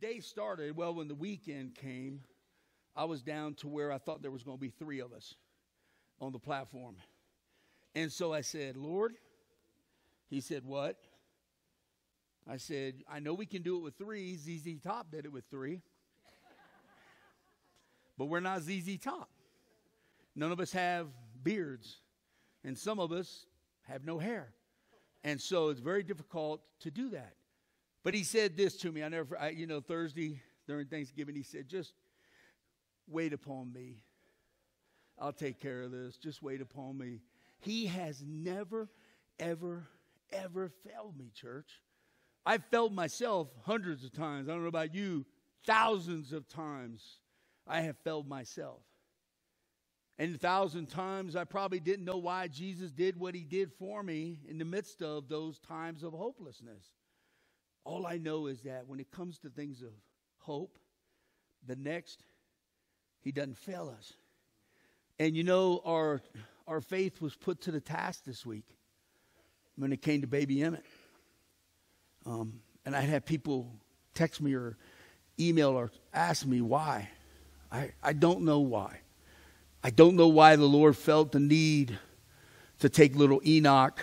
the day started, well, when the weekend came, I was down to where I thought there was going to be three of us on the platform. And so I said, Lord, he said, What? I said, I know we can do it with three. ZZ Top did it with three. but we're not ZZ Top. None of us have beards, and some of us have no hair. And so it's very difficult to do that. But he said this to me. I never, I, you know, Thursday during Thanksgiving, he said, just wait upon me. I'll take care of this. Just wait upon me. He has never, ever, ever failed me, church. I've failed myself hundreds of times. I don't know about you, thousands of times I have failed myself. And a thousand times I probably didn't know why Jesus did what he did for me in the midst of those times of hopelessness. All I know is that when it comes to things of hope, the next, he doesn't fail us. And you know, our, our faith was put to the task this week when it came to baby Emmett. Um, and I'd have people text me or email or ask me why. I, I don't know why. I don't know why the Lord felt the need to take little Enoch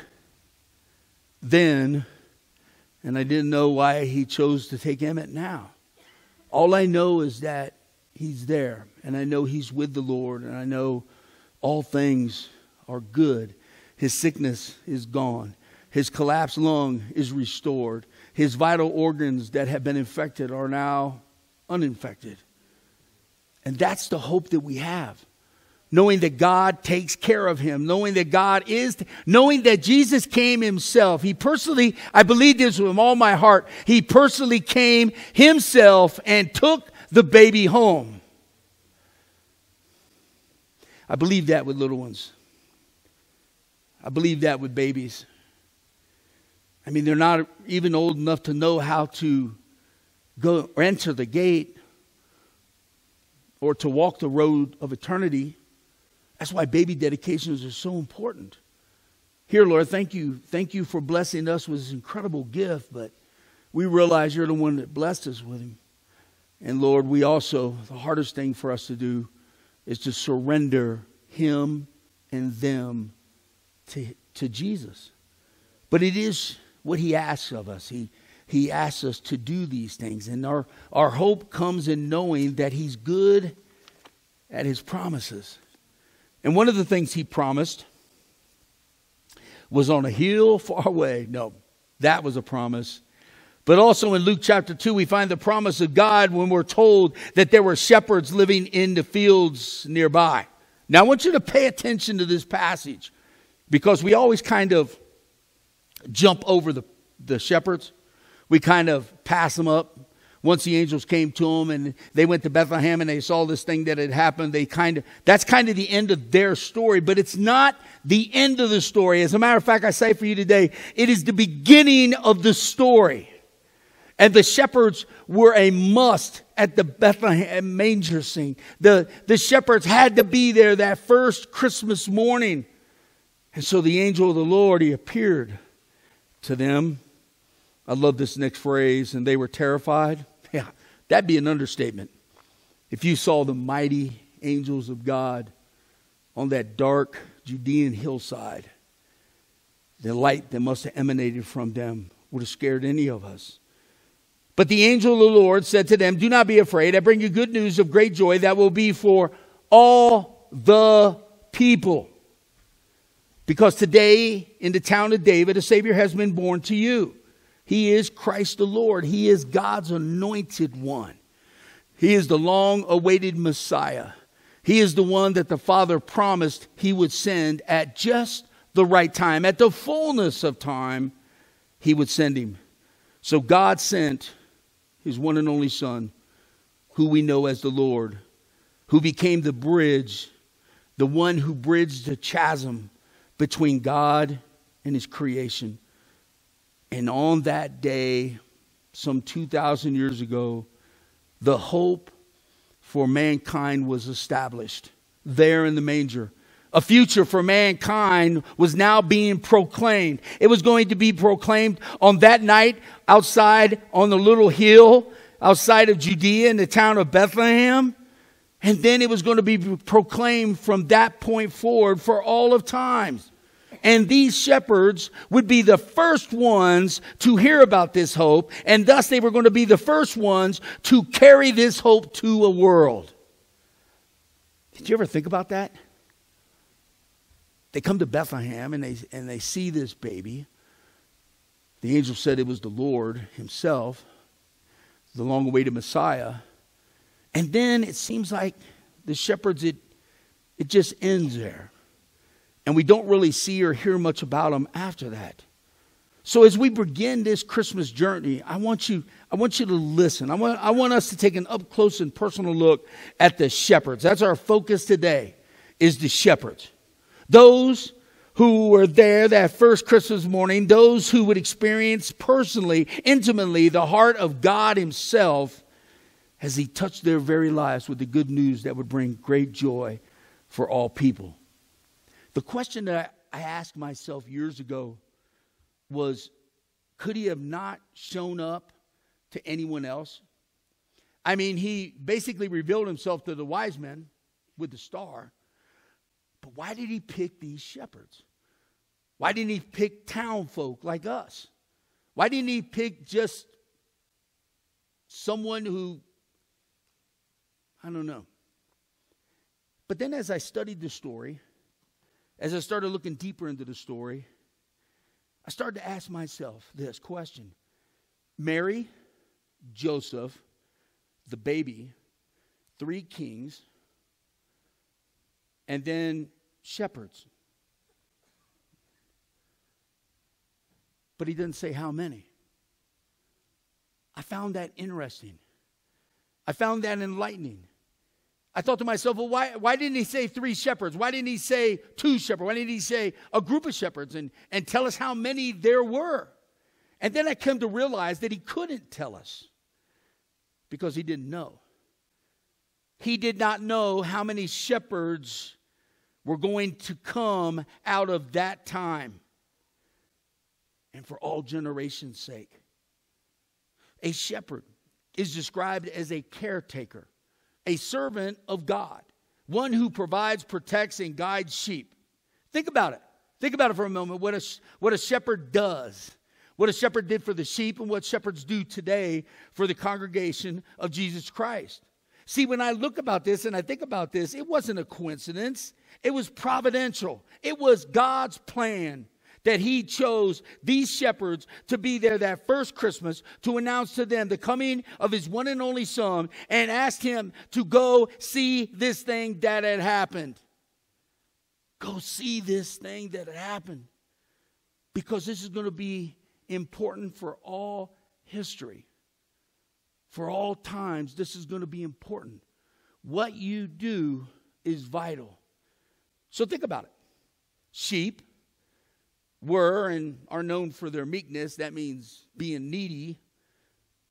then, and I didn't know why he chose to take Emmett now. All I know is that he's there, and I know he's with the Lord, and I know all things are good. His sickness is gone. His collapsed lung is restored. His vital organs that have been infected are now uninfected. And that's the hope that we have. Knowing that God takes care of him, knowing that God is, knowing that Jesus came himself. He personally, I believe this with all my heart, he personally came himself and took the baby home. I believe that with little ones. I believe that with babies. I mean, they're not even old enough to know how to go enter the gate or to walk the road of eternity. That's why baby dedications are so important. Here, Lord, thank you. Thank you for blessing us with this incredible gift, but we realize you're the one that blessed us with him. And Lord, we also, the hardest thing for us to do is to surrender him and them to, to Jesus. But it is what he asks of us. He, he asks us to do these things. And our, our hope comes in knowing that he's good at his promises. And one of the things he promised was on a hill far away. No, that was a promise. But also in Luke chapter 2, we find the promise of God when we're told that there were shepherds living in the fields nearby. Now, I want you to pay attention to this passage because we always kind of jump over the, the shepherds. We kind of pass them up. Once the angels came to them and they went to Bethlehem and they saw this thing that had happened, they kind of, that's kind of the end of their story, but it's not the end of the story. As a matter of fact, I say for you today, it is the beginning of the story. And the shepherds were a must at the Bethlehem manger scene. The, the shepherds had to be there that first Christmas morning. And so the angel of the Lord, he appeared to them. I love this next phrase, and they were terrified. That'd be an understatement. If you saw the mighty angels of God on that dark Judean hillside, the light that must have emanated from them would have scared any of us. But the angel of the Lord said to them, Do not be afraid. I bring you good news of great joy that will be for all the people. Because today, in the town of David, a Savior has been born to you. He is Christ the Lord, He is God's anointed one. He is the long awaited Messiah. He is the one that the Father promised He would send at just the right time. At the fullness of time, He would send Him. So God sent His one and only Son, who we know as the Lord, who became the bridge, the one who bridged the chasm between God and his creation. And on that day, some 2,000 years ago, the hope for mankind was established there in the manger. A future for mankind was now being proclaimed. It was going to be proclaimed on that night outside on the little hill outside of Judea in the town of Bethlehem. And then it was going to be proclaimed from that point forward for all of times. And these shepherds would be the first ones to hear about this hope, and thus they were going to be the first ones to carry this hope to a world. Did you ever think about that? They come to Bethlehem and they, and they see this baby. The angel said it was the Lord Himself, the long awaited Messiah. And then it seems like the shepherds, it, it just ends there. And we don't really see or hear much about them after that. So as we begin this Christmas journey, I want you, I want you to listen. I want, I want us to take an up close and personal look at the shepherds. That's our focus today, is the shepherds. Those who were there that first Christmas morning, those who would experience personally, intimately, the heart of God Himself as He touched their very lives with the good news that would bring great joy for all people. The question that I asked myself years ago was could He have not shown up to anyone else? I mean, He basically revealed Himself to the wise men with the star. But why did he pick these shepherds? Why didn't he pick town folk like us? Why didn't he pick just someone who, I don't know. But then as I studied the story, as I started looking deeper into the story, I started to ask myself this question Mary, Joseph, the baby, three kings, and then shepherds. But he didn't say how many. I found that interesting. I found that enlightening. I thought to myself, well, why, why didn't he say three shepherds? Why didn't he say two shepherds? Why didn't he say a group of shepherds and, and tell us how many there were? And then I came to realize that he couldn't tell us because he didn't know. He did not know how many shepherds were going to come out of that time and for all generations' sake. A shepherd is described as a caretaker, a servant of God, one who provides, protects, and guides sheep. Think about it. Think about it for a moment what a, what a shepherd does, what a shepherd did for the sheep, and what shepherds do today for the congregation of Jesus Christ. See, when I look about this and I think about this, it wasn't a coincidence. It was providential. It was God's plan that he chose these shepherds to be there that first Christmas to announce to them the coming of his one and only son and asked him to go see this thing that had happened. Go see this thing that had happened. Because this is going to be important for all history. For all times, this is going to be important. What you do is vital. So think about it. Sheep were and are known for their meekness. That means being needy.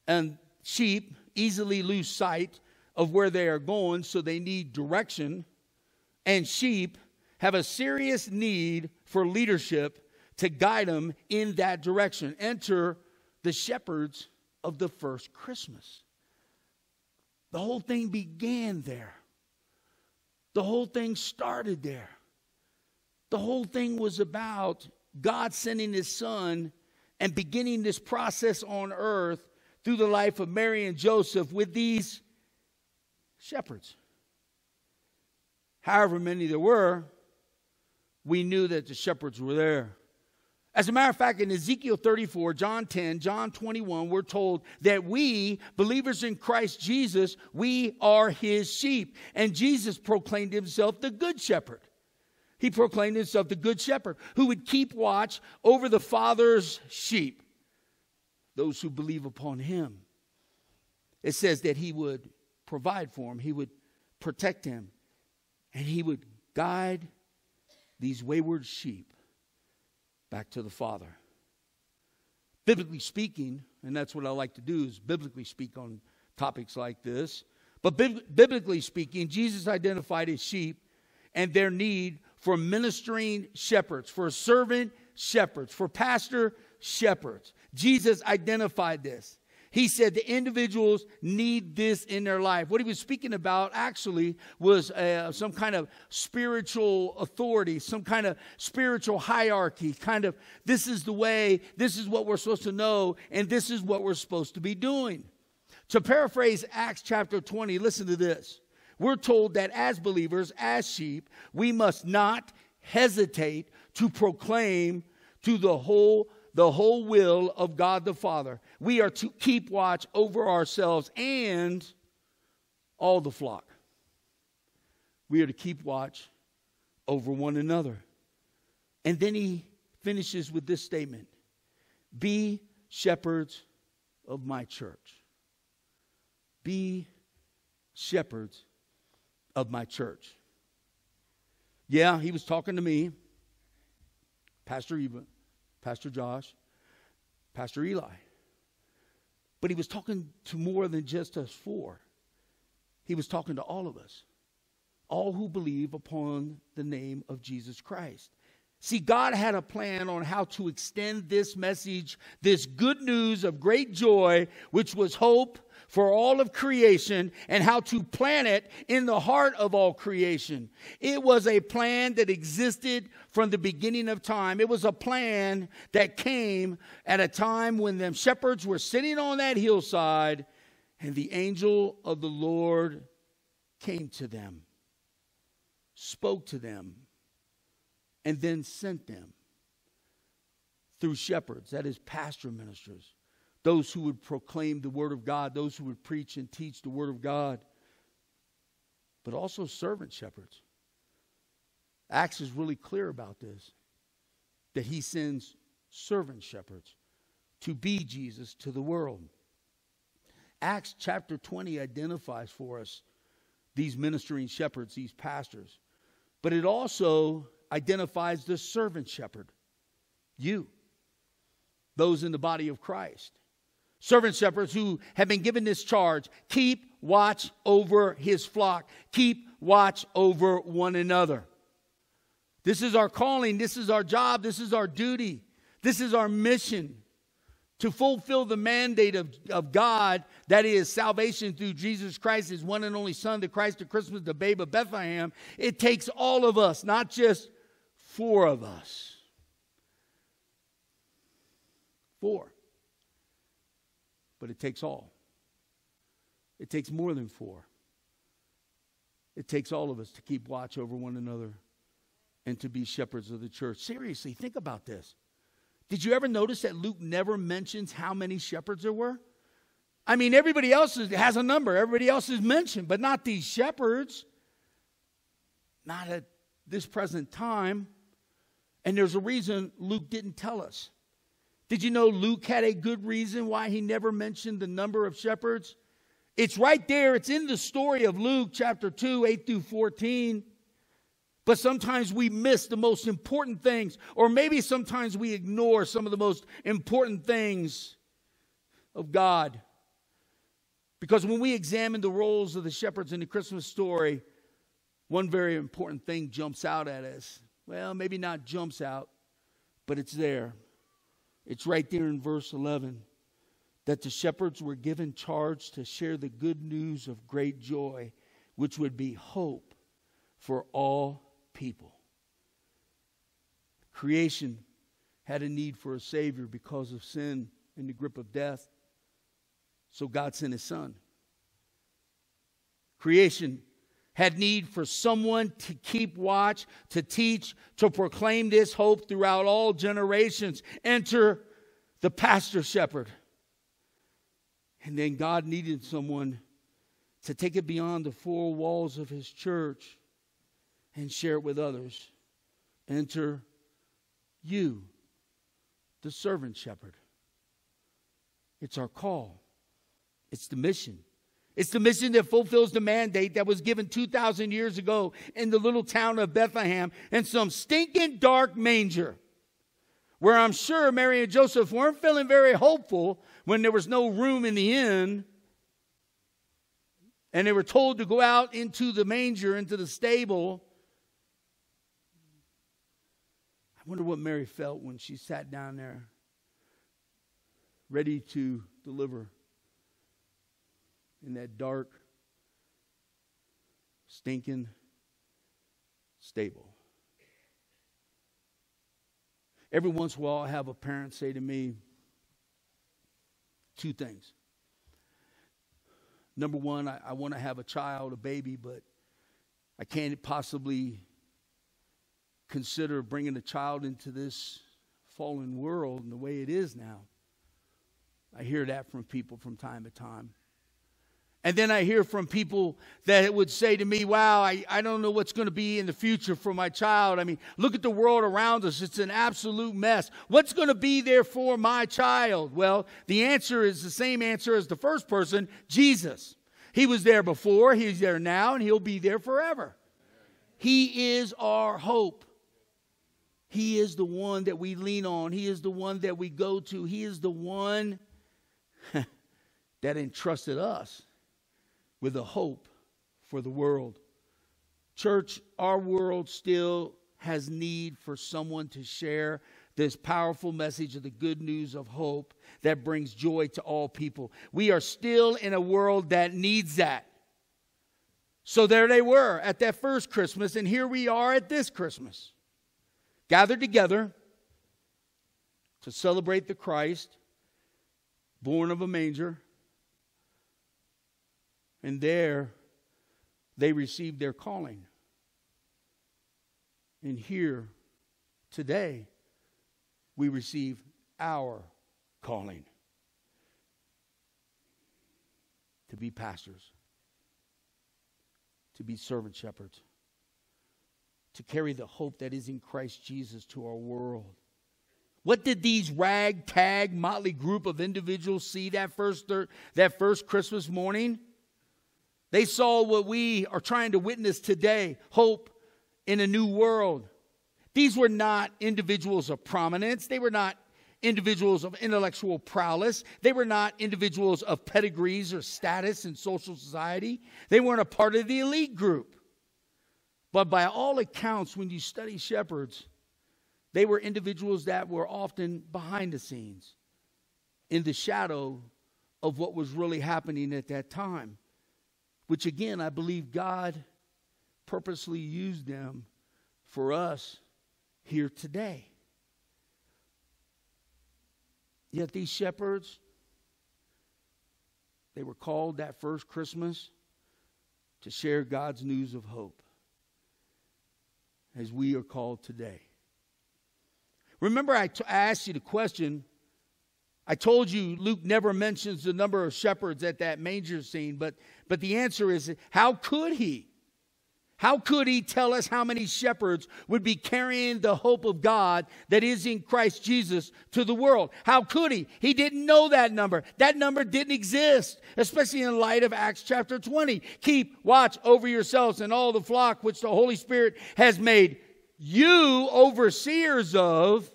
And sheep easily lose sight of where they are going, so they need direction. And sheep have a serious need for leadership to guide them in that direction. Enter the shepherds of the first Christmas. The whole thing began there. The whole thing started there. The whole thing was about God sending his son and beginning this process on earth through the life of Mary and Joseph with these shepherds. However many there were, we knew that the shepherds were there. As a matter of fact, in Ezekiel 34, John 10, John 21, we're told that we, believers in Christ Jesus, we are his sheep. And Jesus proclaimed himself the good shepherd. He proclaimed himself the good shepherd who would keep watch over the Father's sheep, those who believe upon him. It says that he would provide for him, he would protect him, and he would guide these wayward sheep back to the Father. Biblically speaking, and that's what I like to do is biblically speak on topics like this. But biblically speaking, Jesus identified his sheep and their need for ministering shepherds, for servant shepherds, for pastor shepherds. Jesus identified this. He said the individuals need this in their life. What he was speaking about actually was uh, some kind of spiritual authority, some kind of spiritual hierarchy. Kind of, this is the way, this is what we're supposed to know, and this is what we're supposed to be doing. To paraphrase Acts chapter 20, listen to this. We're told that as believers, as sheep, we must not hesitate to proclaim to the whole the whole will of God the Father. We are to keep watch over ourselves and all the flock. We are to keep watch over one another. And then he finishes with this statement Be shepherds of my church. Be shepherds of my church. Yeah, he was talking to me, Pastor Eva, Pastor Josh, Pastor Eli. But he was talking to more than just us four. He was talking to all of us, all who believe upon the name of Jesus Christ. See, God had a plan on how to extend this message, this good news of great joy, which was hope for all of creation, and how to plant it in the heart of all creation. It was a plan that existed from the beginning of time. It was a plan that came at a time when them shepherds were sitting on that hillside, and the angel of the Lord came to them, spoke to them and then sent them through shepherds, that is, pastor ministers, those who would proclaim the word of God, those who would preach and teach the word of God, but also servant shepherds. Acts is really clear about this that he sends servant shepherds to be Jesus to the world. Acts chapter 20 identifies for us these ministering shepherds, these pastors, but it also identifies the servant shepherd, you, those in the body of Christ. Servant shepherds who have been given this charge keep watch over his flock, keep watch over one another. This is our calling, this is our job, this is our duty, this is our mission to fulfill the mandate of, of God, that is salvation through Jesus Christ, his one and only Son, the Christ of Christmas, the babe of Bethlehem. It takes all of us, not just four of us. Four. But it takes all. It takes more than four. It takes all of us to keep watch over one another and to be shepherds of the church. Seriously, think about this. Did you ever notice that Luke never mentions how many shepherds there were? I mean, everybody else has a number, everybody else is mentioned, but not these shepherds. Not at this present time. And there's a reason Luke didn't tell us. Did you know Luke had a good reason why he never mentioned the number of shepherds? It's right there. It's in the story of Luke, chapter 2, 8 through 14. But sometimes we miss the most important things, or maybe sometimes we ignore some of the most important things of God. Because when we examine the roles of the shepherds in the Christmas story, one very important thing jumps out at us well, maybe not jumps out, but it's there. It's right there in verse 11 that the shepherds were given charge to share the good news of great joy, which would be hope for all people. Creation had a need for a Savior because of sin and the grip of death. So God sent His Son. Creation had need for someone to keep watch, to teach, to proclaim this hope throughout all generations. Enter the pastor shepherd. And then God needed someone to take it beyond the four walls of his church and share it with others. Enter you, the servant shepherd. It's our call, it's the mission. It's the mission that fulfills the mandate that was given 2,000 years ago in the little town of Bethlehem in some stinking dark manger where I'm sure Mary and Joseph weren't feeling very hopeful when there was no room in the inn. And they were told to go out into the manger, into the stable. I wonder what Mary felt when she sat down there, ready to deliver in that dark, stinking stable. Every once in a while, I have a parent say to me two things. Number one, I, I want to have a child, a baby, but I can't possibly consider bringing a child into this fallen world and the way it is now. I hear that from people from time to time. And then I hear from people that would say to me, Wow, I, I don't know what's going to be in the future for my child. I mean, look at the world around us. It's an absolute mess. What's going to be there for my child? Well, the answer is the same answer as the first person Jesus. He was there before, he's there now, and he'll be there forever. He is our hope. He is the one that we lean on. He is the one that we go to. He is the one that entrusted us with a hope for the world. Church, our world still has need for someone to share this powerful message of the good news of hope that brings joy to all people. We are still in a world that needs that. So there they were at that first Christmas, and here we are at this Christmas, gathered together to celebrate the Christ born of a manger and there they received their calling. And here, today, we receive our calling to be pastors, to be servant shepherds, to carry the hope that is in Christ Jesus to our world. What did these ragtag, motley group of individuals see that first, that first Christmas morning? They saw what we are trying to witness today hope in a new world. These were not individuals of prominence. They were not individuals of intellectual prowess. They were not individuals of pedigrees or status in social society. They weren't a part of the elite group. But by all accounts, when you study shepherds, they were individuals that were often behind the scenes, in the shadow of what was really happening at that time which again, I believe God purposely used them for us here today. Yet these shepherds, they were called that first Christmas to share God's news of hope, as we are called today. Remember, I, t- I asked you the question I told you Luke never mentions the number of shepherds at that manger scene, but, but the answer is how could he? How could he tell us how many shepherds would be carrying the hope of God that is in Christ Jesus to the world? How could he? He didn't know that number. That number didn't exist, especially in light of Acts chapter 20. Keep watch over yourselves and all the flock which the Holy Spirit has made you overseers of.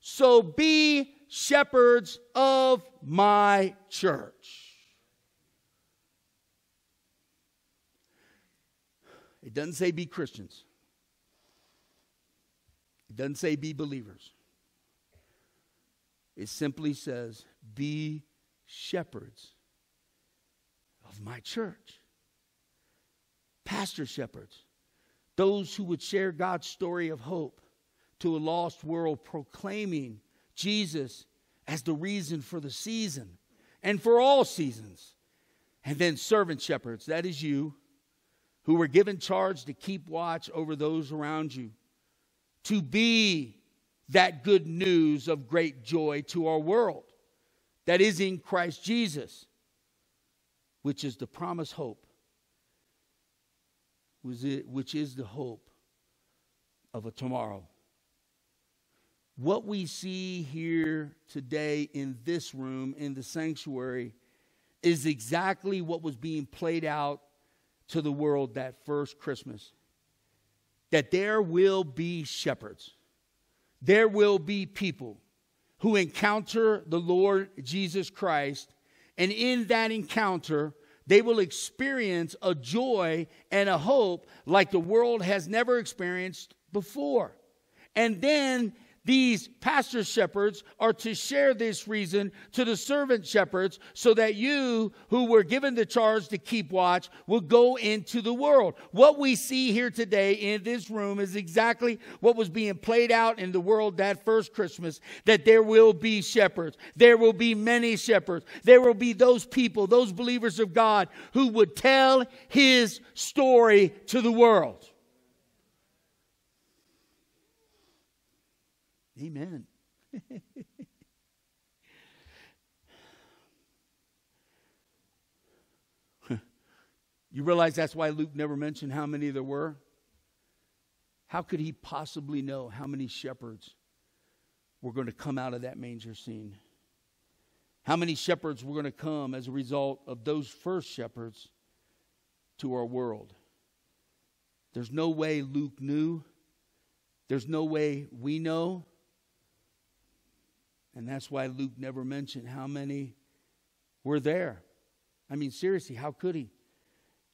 So be shepherds of my church. It doesn't say be Christians. It doesn't say be believers. It simply says be shepherds of my church. Pastor shepherds, those who would share God's story of hope to a lost world, proclaiming Jesus as the reason for the season and for all seasons. And then servant shepherds, that is you, who were given charge to keep watch over those around you, to be that good news of great joy to our world that is in Christ Jesus, which is the promised hope, which is the hope of a tomorrow what we see here today in this room, in the sanctuary, is exactly what was being played out to the world that first Christmas. That there will be shepherds, there will be people who encounter the Lord Jesus Christ, and in that encounter, they will experience a joy and a hope like the world has never experienced before. And then these pastor shepherds are to share this reason to the servant shepherds so that you who were given the charge to keep watch will go into the world. What we see here today in this room is exactly what was being played out in the world that first Christmas that there will be shepherds. There will be many shepherds. There will be those people, those believers of God who would tell his story to the world. Amen. you realize that's why Luke never mentioned how many there were? How could he possibly know how many shepherds were going to come out of that manger scene? How many shepherds were going to come as a result of those first shepherds to our world? There's no way Luke knew. There's no way we know. And that's why Luke never mentioned how many were there. I mean, seriously, how could he?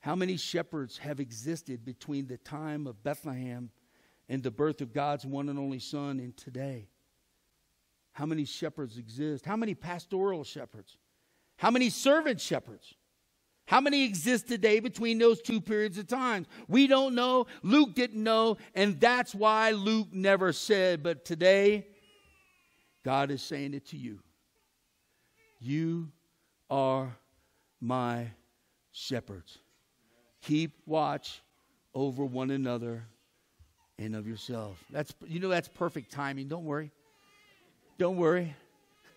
How many shepherds have existed between the time of Bethlehem and the birth of God's one and only Son and today? How many shepherds exist? How many pastoral shepherds? How many servant shepherds? How many exist today between those two periods of time? We don't know. Luke didn't know, and that's why Luke never said. But today, God is saying it to you. You are my shepherds. Keep watch over one another and of yourself. That's you know that's perfect timing. Don't worry. Don't worry.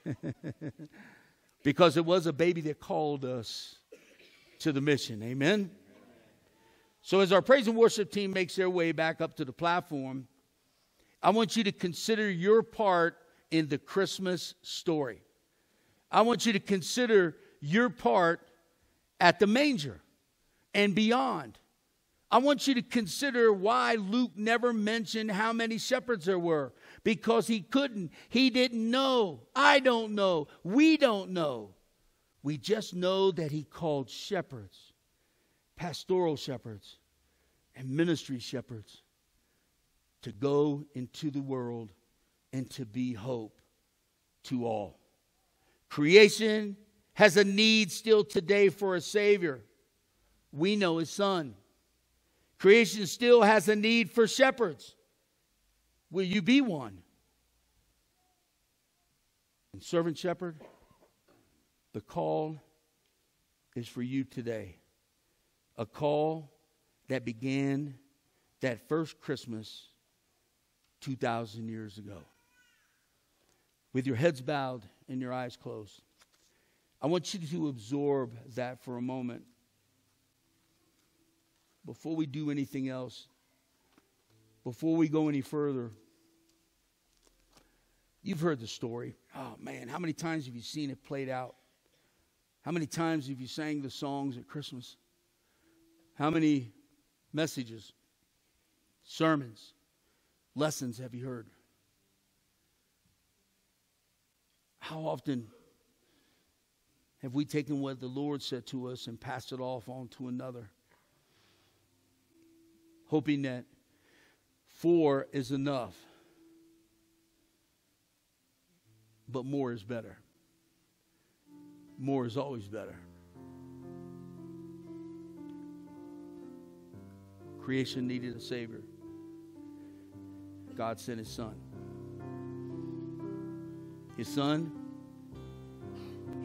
because it was a baby that called us to the mission. Amen. So as our praise and worship team makes their way back up to the platform, I want you to consider your part in the Christmas story. I want you to consider your part at the manger and beyond. I want you to consider why Luke never mentioned how many shepherds there were because he couldn't. He didn't know. I don't know. We don't know. We just know that he called shepherds, pastoral shepherds, and ministry shepherds to go into the world and to be hope to all. Creation has a need still today for a Savior. We know His Son. Creation still has a need for shepherds. Will you be one? And servant shepherd, the call is for you today. A call that began that first Christmas 2,000 years ago with your heads bowed and your eyes closed. I want you to absorb that for a moment. Before we do anything else, before we go any further, you've heard the story. Oh man, how many times have you seen it played out? How many times have you sang the songs at Christmas? How many messages, sermons, lessons have you heard? How often have we taken what the Lord said to us and passed it off on to another? Hoping that four is enough, but more is better. More is always better. Creation needed a Savior. God sent His Son. His son,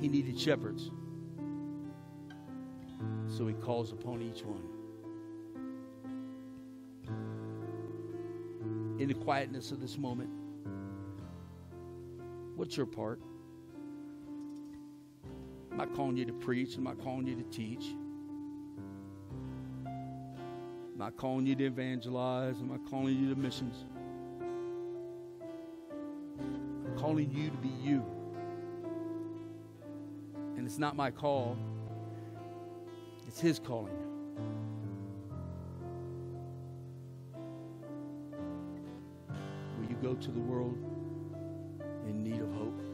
he needed shepherds. So he calls upon each one. In the quietness of this moment, what's your part? I'm not calling you to preach. I'm not calling you to teach. I'm not calling you to evangelize. I'm not calling you to missions calling you to be you. And it's not my call, it's His calling. Will you go to the world in need of hope?